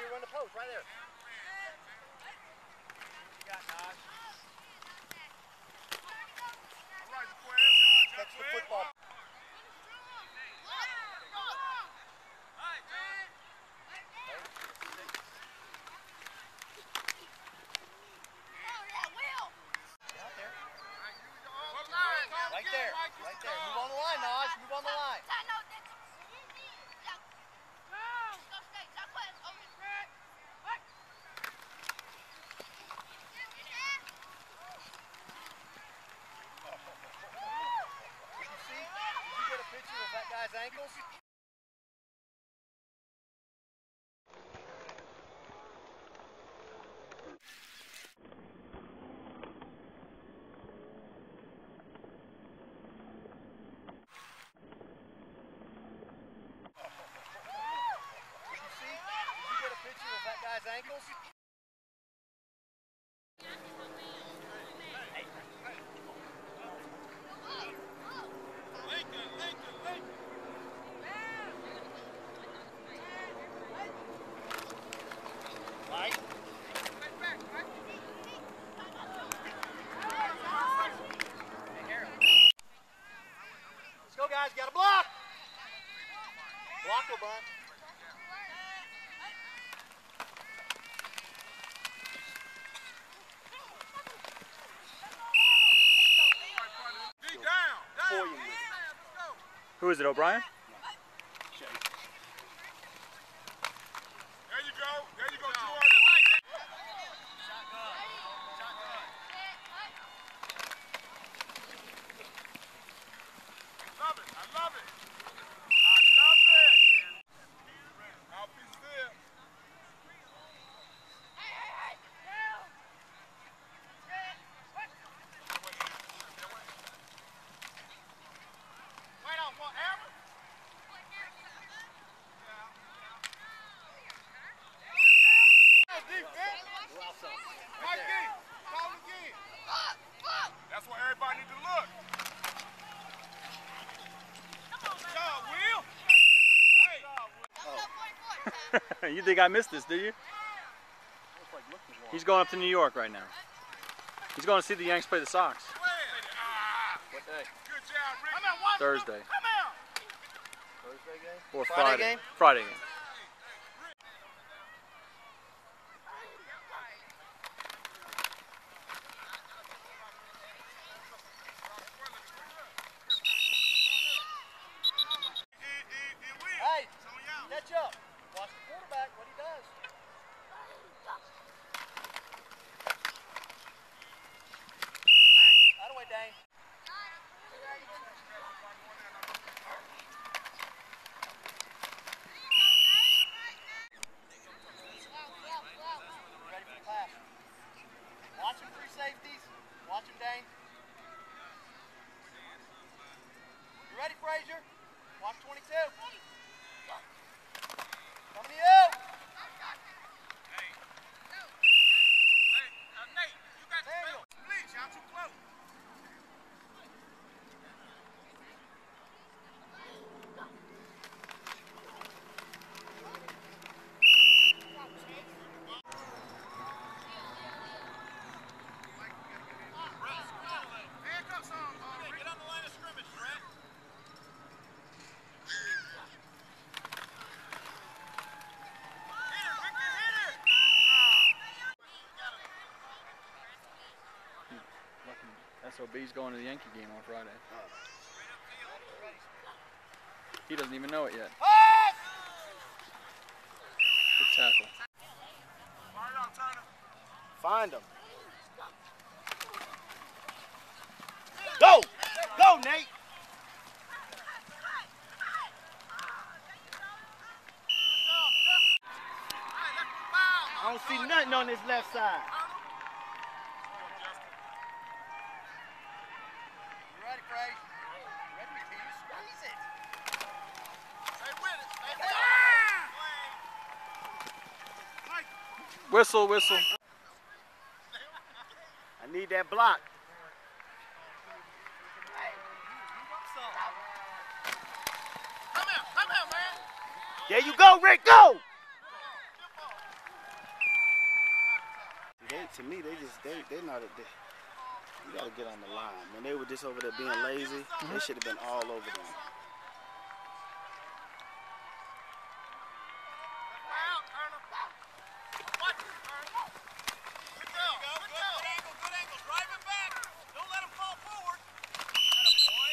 you run the post right there. Catch the football. Out there. Right there. Right there. Move on the line, Naj. Move on the line. Did you see? Did you get a picture of that guy's ankles? Did you see? Did you get a picture of that guy's ankles? Guys. Got a block. Block, O'Brien. For you. Who is it, O'Brien? There you go. There you go, Jordan. Love it. I love it. I love it. Mouthpiece there. Wait on what, Aaron? Defense. Mike D, call again. That's where everybody need to look. Good job, Will. Hey. you think I missed this, do you? He's going up to New York right now. He's going to see the Yanks play the Sox What day? good job, Rick. Come on, Thursday Come on. Thursday game? or Friday Friday. game? Friday game. It, it, it will. Hey, It's on y'all. catch up. Watch the quarterback, what he does. Out of way, Dane. Ready for the pass. Watch him, free safeties. Watch him, Dane. You ready, Frazier? Watch 22. Coming to you. Hey, uh, Nate, you got to Daniel. bleach. Y'all too close. Handcuffs on, uh, Rick. Get on the line of scrimmage, Brett. Hit her, Ricky, hit her. SOB's going to the Yankee game on Friday. He doesn't even know it yet. Good tackle. Find him. Go! Go, Nate. I don't see nothing on this left side. You ready, Craig? Ready, can you squeeze it? Stay with it. Stay with it. Whistle, whistle. I need that block. Come here. Come here, man. There you go, Rick. Go. They, to me, they just they they not. They, you gotta get on the line. When they were just over there being lazy, they mm-hmm. should have been all over them. Out, Turner. Watch it, Turner. Good go. Good go. Good angle. Good angle. Drive it back. Don't let him fall forward. Atta boy.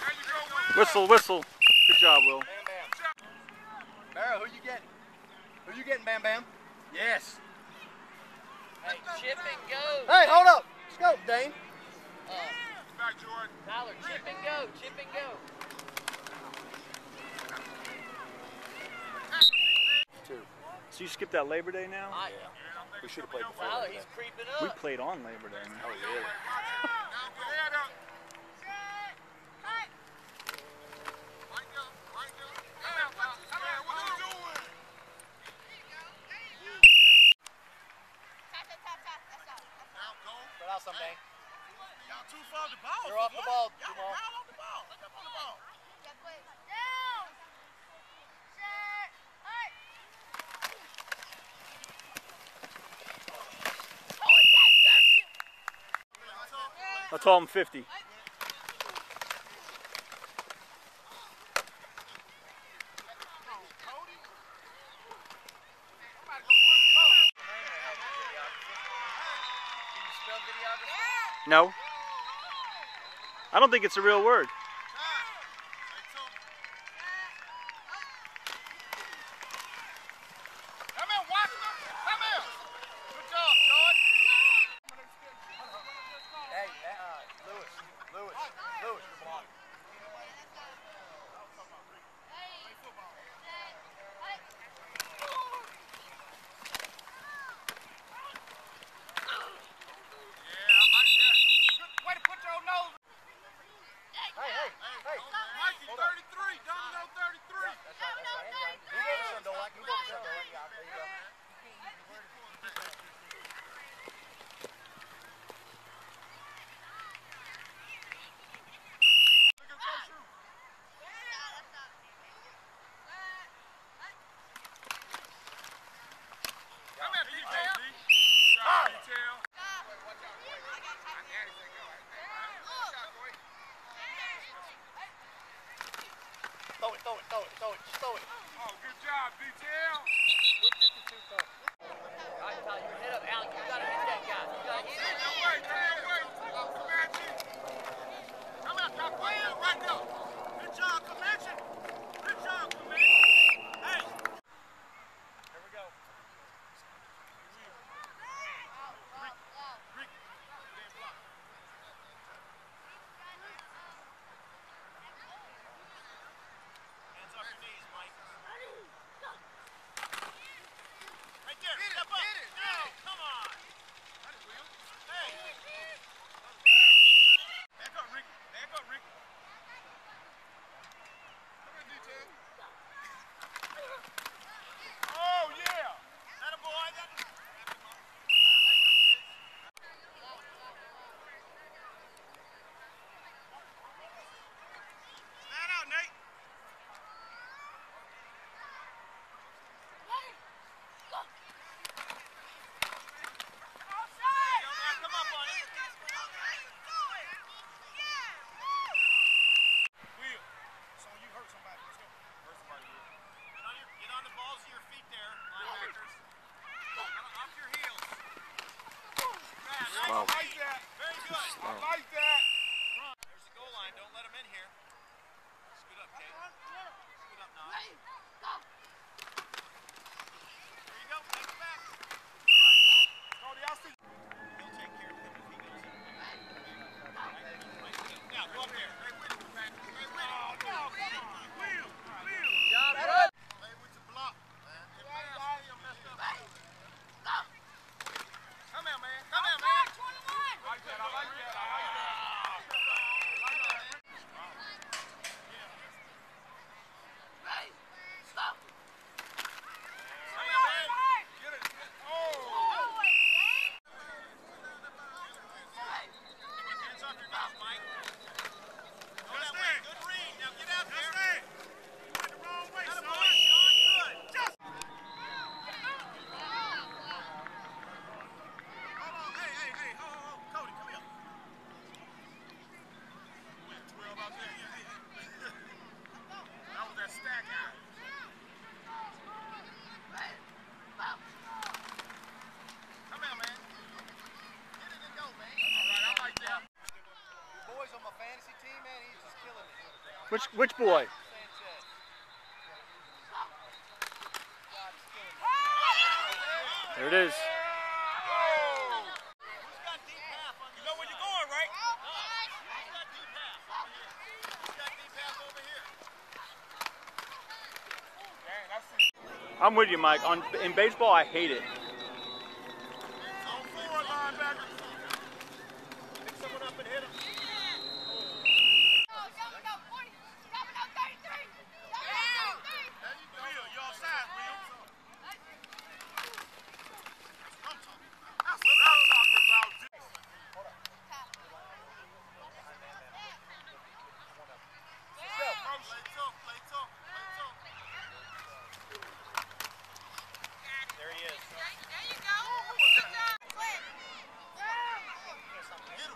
There you go, Will. Whistle, whistle. Good job, Will. Bam Bam. Barrow, who you getting? Who you getting, Bam Bam? Yes. Hey, chip and go. Hey, hold up. Let's go, Dane. Uh, Back, Jordan. Tyler, chip and go, chip and go. So you skipped that Labor Day now? I, We should have played before. Tyler, he's creeping We played on Labor Day. Man. Oh yeah. Now put your head up. Mike up, Mike up. Come out, come out. What you doing? Now go. Put out some, Dane. Y'all too far off the ball. You're off the ball, Y'all Jamal. foul on the ball. Let them on the ball. I told him 50. Can you spell videography? No. I don't think it's a real word. Come here, Washington. Come here. Good job, Jordan. Hey, uh, Lewis, Lewis, Lewis, you're blocking. Yeah, I like that. Good way to put your nose. Hey, hey, hey. Mikey, 33. Domino 33. That's right, that's right. Move over, son, don't like. Move over, son, don't like. Yeah, there you go. Look at those shoes. Come here, detail. Shot, detail. Throw it, throw it, throw it, throw it. Oh, good job, detail. Which which boy? There it is. I'm with you, Mike. On in baseball, I hate it. on four linebacker. Pick someone up and hit him. Will, you outside, Will. That's what I'm talking about. Play tough, play tough, play tough. There he is. Get him.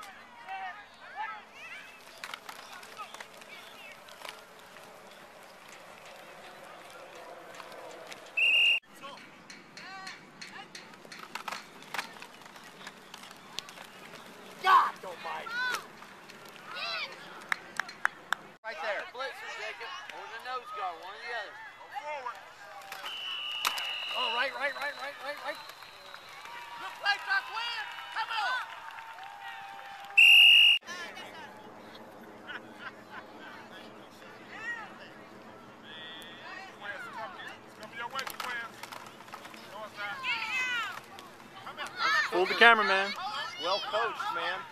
Right there. Blitzer, Jacob. Or the nose guard, one or the other. Forward. Oh, right, right, right, right, right, right. Good play, Doc Wynn. Come on. Fool the cameraman. Well coached, man.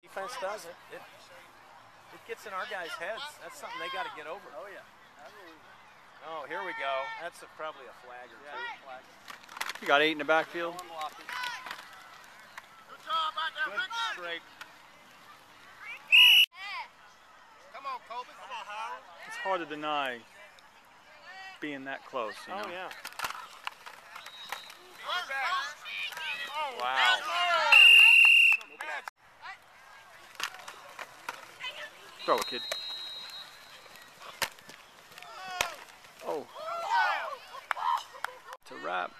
Defense does it. It it gets in our guys' heads. That's something they got to get over. Oh yeah. Oh, here we go. That's a, probably a flag or two. You got eight in the backfield. Good job out there, Good Victor. straight. Come on, Kobe. Come on, Howard. It's hard to deny being that close. You oh, know? Oh yeah. Throw it, kid. Oh. A wrap.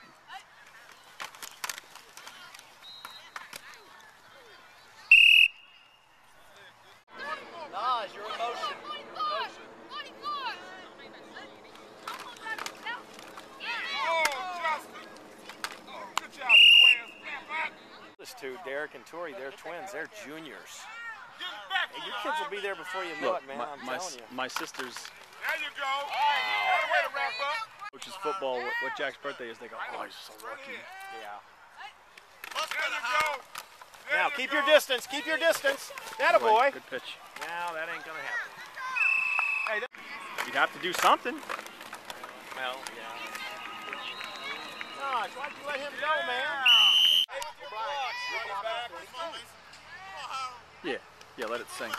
Nah, it's your emotion. Oh, Justin. Oh, good job, Quinn. Snap back. Those two, Derek and Tori, they're twins. They're juniors. Get. Hey, your kids will be there before you know Look, it, man. my, I'm my, telling you. my sister's There you go. That's the way to wrap up. coaches football. What, what Jack's birthday is? They go, oh, he's so lucky. Yeah. There you go. There Now you keep go. your distance. Keep your distance. That a boy. Good pitch. Now that ain't gonna happen. Hey, You'd have to do something. Well, yeah. Gosh, why'd you let him go, man? Hey, with your blocks. Running back. Come on, Mason. Come on, Howard. Yeah. Yeah, let it sink.